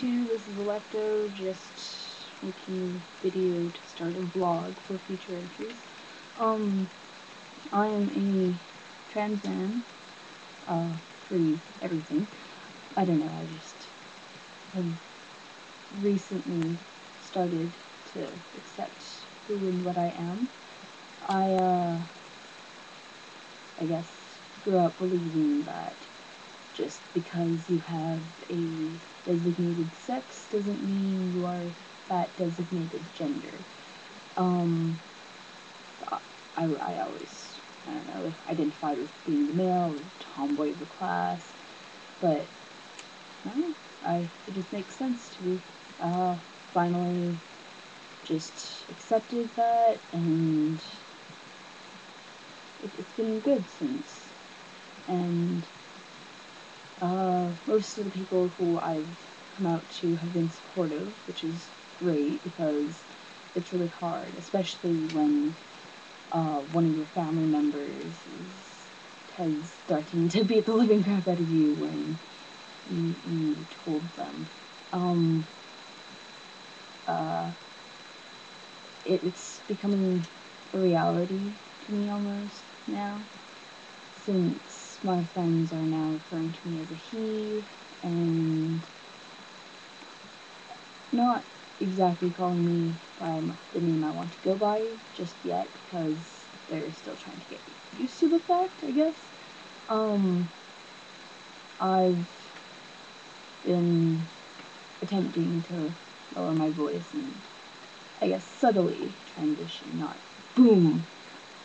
22, this is Alecto, just making video to start a vlog for future entries. Um, I am a trans man, uh, everything. I don't know, I just have recently started to accept who and what I am. I, uh, I guess, grew up believing that just because you have a designated sex doesn't mean you are that designated gender. Um, I, I always, I don't know, identified with being the male, tomboy of the class, but I, it just makes sense to me. Uh, finally just accepted that, and it, has been good since. And uh, most of the people who I've come out to have been supportive, which is great because it's really hard, especially when uh, one of your family members is, has threatened to beat the living crap out of you when you, you told them. Um, uh, it, it's becoming a reality to me almost now, since my friends are now referring to me as a he, and not exactly calling me by the name I want to go by just yet, because they're still trying to get used to the fact, I guess. Um, I've been attempting to lower my voice and I guess subtly transition, not boom.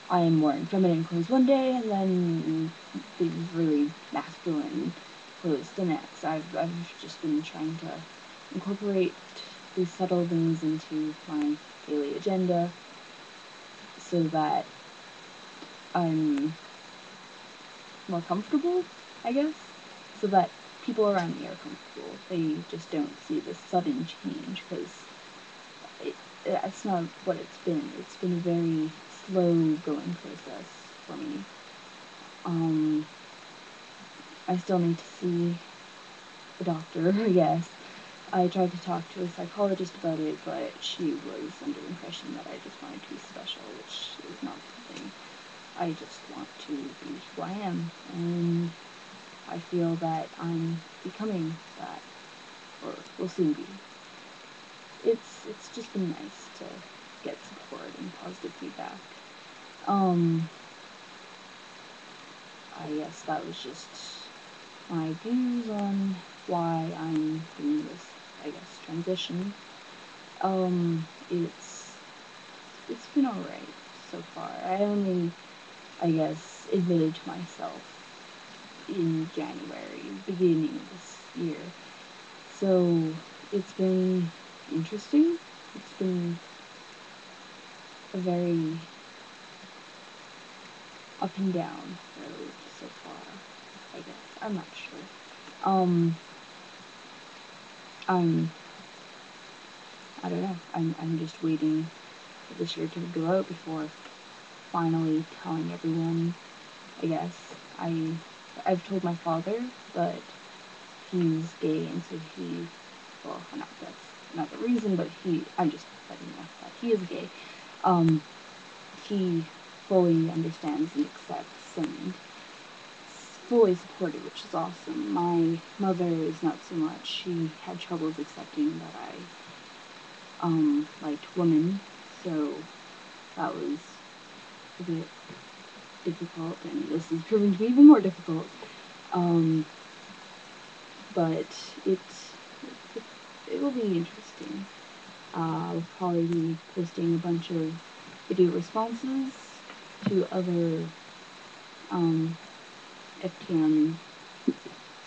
I am wearing feminine clothes one day and then these really masculine clothes the next. I've I've just been trying to incorporate these subtle things into my daily agenda so that I'm more comfortable, I guess, so that people around me are comfortable. They just don't see this sudden change because that's not what it's been. It's been a very slow going process for me. Um, I still need to see a doctor, yes. I tried to talk to a psychologist about it, but she was under the impression that I just wanted to be special, which is not the thing. I just want to be who I am, and I feel that I'm becoming that, or will soon be it's it's just been nice to get support and positive feedback. Um, I guess that was just my views on why I'm doing this, I guess, transition. Um, it's it's been alright so far. I only, I guess, admitted to myself in January, beginning of this year. So it's been interesting. It's been very up and down road so far, I guess. I'm not sure. Um, I'm, I don't know. I'm, I'm just waiting for this year to go out before finally telling everyone, I guess. I, I've told my father, but he's gay and so he, well, not that's not the reason, but he, I'm just letting you know that he is gay. Um, he fully understands and accepts and fully supported, which is awesome. My mother is not so much. She had troubles accepting that I um, liked women, so that was a bit difficult, and this is proving to be even more difficult. Um, but it's it will be interesting. I'll probably be posting a bunch of video responses to other um, FTM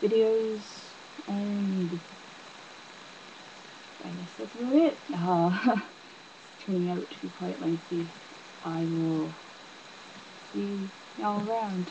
videos, and I guess that's about it. Uh, turning out to be quite lengthy. I will see y'all around.